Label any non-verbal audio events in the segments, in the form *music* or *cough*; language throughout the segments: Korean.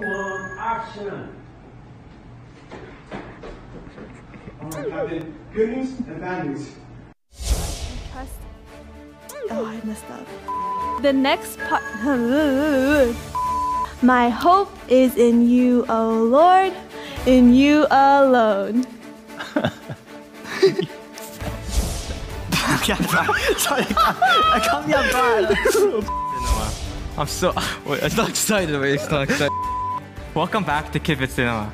One, action. Alright, Captain. Good news and bad news. Trust. Oh, I messed up. The next part. *laughs* My hope is in you, O Lord, in you alone. *laughs* *laughs* Sorry, I can't be bad. I'm so wait, I'm so excited. Wait, I'm so excited. Welcome back to Kid It Cinema.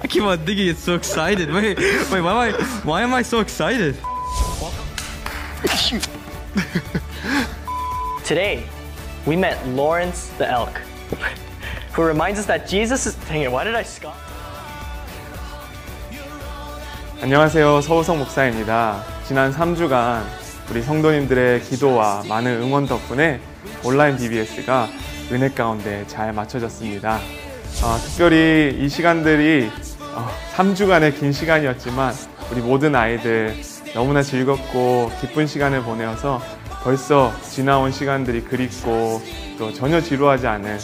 I keep on thinking it's so excited. Wait, wait, why am I why am I so excited? Today, we met Lawrence the elk, who reminds us that Jesus is. Dang it, why did I scoff? 안녕하세요. 서우성 목사입니다. 지난 3주간 우리 성도님들의 기도와 많은 응원 덕분에 온라인 BBS가 은혜 가운데 잘 맞춰졌습니다. 어, 특별히 이 시간들이 어, 3주간의 긴 시간이었지만 우리 모든 아이들 너무나 즐겁고 기쁜 시간을 보내어서 벌써 지나온 시간들이 그립고 또 전혀 지루하지 않은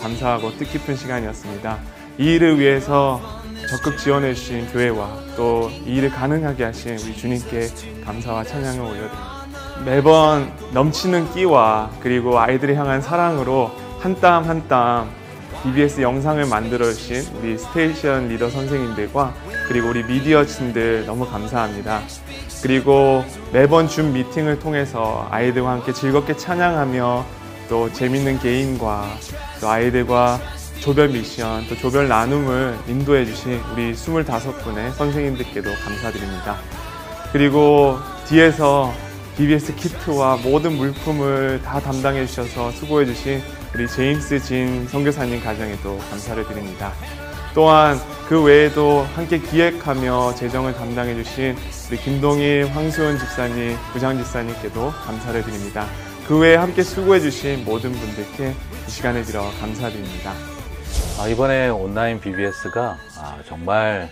감사하고 뜻깊은 시간이었습니다. 이 일을 위해서 적극 지원해 주신 교회와 또 이 일을 가능하게 하신 우리 주님께 감사와 찬양을 올려드립니다. 매번 넘치는 끼와 그리고 아이들을 향한 사랑으로 한 땀 한땀 VBS 영상을 만들어 주신 우리 station 리더 선생님들과 그리고 우리 미디어팀들 너무 감사합니다. 그리고 매번 줌 미팅을 통해서 아이들과 함께 즐겁게 찬양하며 또 재밌는 게임과 또 아이들과 조별 미션 또 조별 나눔을 인도해 주신 우리 25분의 선생님들께도 감사드립니다. 그리고 뒤에서 BBS 키트와 모든 물품을 다 담당해 주셔서 수고해 주신 우리 제임스 진 선교사님 가정에도 감사를 드립니다. 또한 그 외에도 함께 기획하며 재정을 담당해 주신 우리 김동일, 황수은 집사님, 부장 집사님께도 감사를 드립니다. 그 외에 함께 수고해 주신 모든 분들께 이 시간을 빌어 감사드립니다. 아, 이번에 온라인 BBS가 아, 정말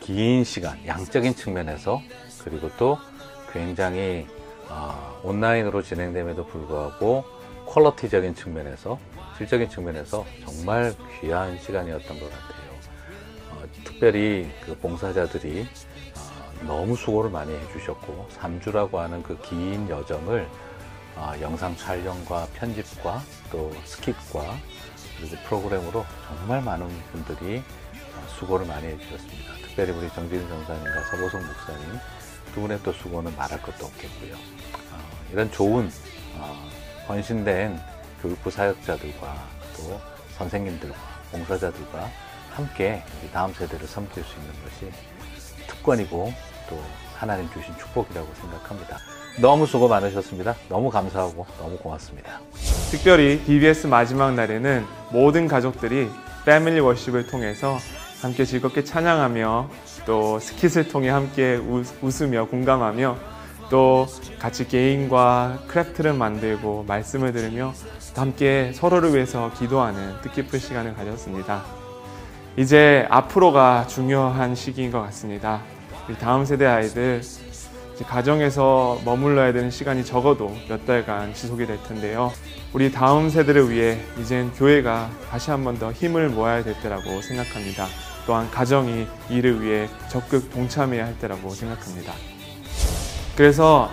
긴 시간, 양적인 측면에서 그리고 또 굉장히 아, 온라인으로 진행됨에도 불구하고 퀄러티적인 측면에서 질적인 측면에서 정말 귀한 시간이었던 것 같아요. 어, 특별히 그 봉사자들이 어, 너무 수고를 많이 해주셨고 3주라고 하는 그 긴 여정을 어, 영상 촬영과 편집과 또 스킵과 그리고 프로그램으로 정말 많은 분들이 어, 수고를 많이 해주셨습니다. 특별히 우리 정진 전사님과 서보성 목사님 두 분의 또 수고는 말할 것도 없겠고요. 어, 이런 좋은 어, 헌신된 교육부 사역자들과 또 선생님들과 봉사자들과 함께 우리 다음 세대를 섬길 수 있는 것이 특권이고 또 하나님 주신 축복이라고 생각합니다. 너무 수고 많으셨습니다. 너무 감사하고 너무 고맙습니다. 특별히 VBS 마지막 날에는 모든 가족들이 Family Worship을 통해서 함께 즐겁게 찬양하며 또 skit을 통해 함께 웃으며 공감하며 또 같이 게임과 craft를 만들고 말씀을 들으며 함께 서로를 위해서 기도하는 뜻깊은 시간을 가졌습니다. 이제 앞으로가 중요한 시기인 것 같습니다. 다음 세대 아이들 가정에서 머물러야 되는 시간이 적어도 몇 달간 지속이 될 텐데요. 우리 다음 세대를 위해 이젠 교회가 다시 한 번 더 힘을 모아야 될 때라고 생각합니다. 또한 가정이 이를 위해 적극 동참해야 할 때라고 생각합니다. 그래서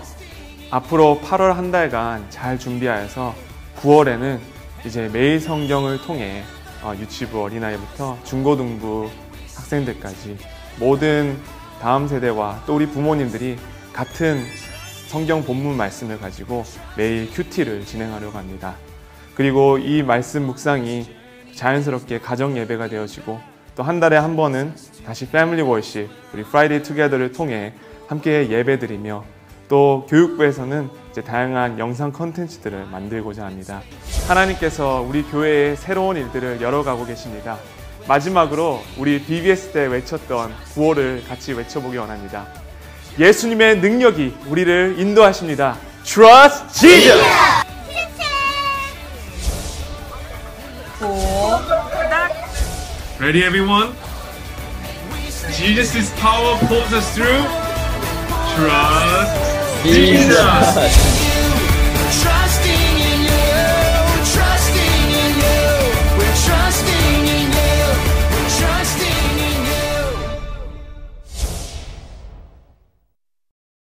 앞으로 8월 한 달간 잘 준비하여서 9월에는 이제 매일 성경을 통해 어, 유치부 어린아이부터 중고등부 학생들까지 모든 다음 세대와 또 우리 부모님들이 같은 성경 본문 말씀을 가지고 매일 큐티를 진행하려고 합니다. 그리고 이 말씀 묵상이 자연스럽게 가정 예배가 되어지고 또 한 달에 한 번은 다시 Family Worship 우리 Friday Together를 통해 함께 예배드리며 또 교육부에서는 이제 다양한 영상 컨텐츠들을 만들고자 합니다. 하나님께서 우리 교회의 새로운 일들을 열어가고 계십니다. 마지막으로 우리 VBS 때 외쳤던 구호를 같이 외쳐보기 원합니다. 예수님의 능력이 우리를 인도하십니다. Trust Jesus! Ready, everyone? Jesus' power pulls us through. Trust Jesus.